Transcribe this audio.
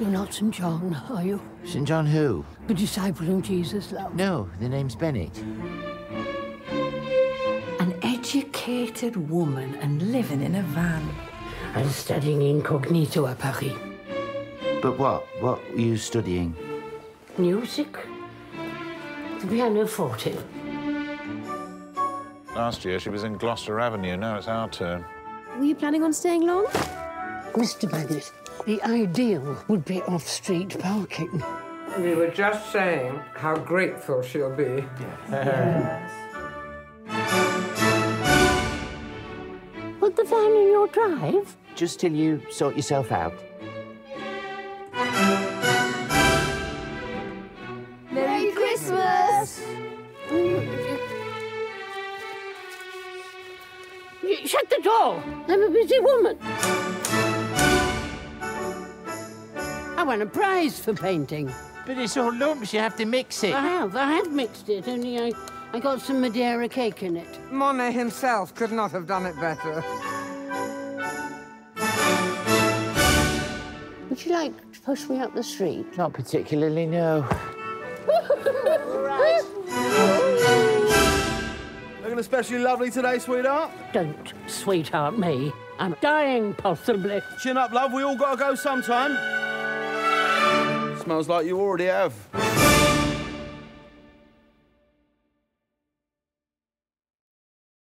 not St. John, are you? St. John who? The disciple whom Jesus loved. No, the name's Bennett. An educated woman and living in a van. And studying incognito at Paris. But what? What were you studying? Music. The pianoforte. Last year she was in Gloucester Avenue. Now it's our turn. Were you planning on staying long? Mr. Bennett, the ideal would be off-street parking. We were just saying how grateful she'll be. Yes. Put the van in your drive? Just till you sort yourself out. Merry Christmas! Shut the door! I'm a busy woman. I won a prize for painting. But it's all lumps, you have to mix it. I have, I have mixed it, only I, I got some Madeira cake in it. Monet himself could not have done it better. Would you like to push me up the street? Not particularly, no. Looking especially lovely today, sweetheart. Don't sweetheart me. I'm dying, possibly. Chin up, love. We all gotta go sometime. Smells like you already have.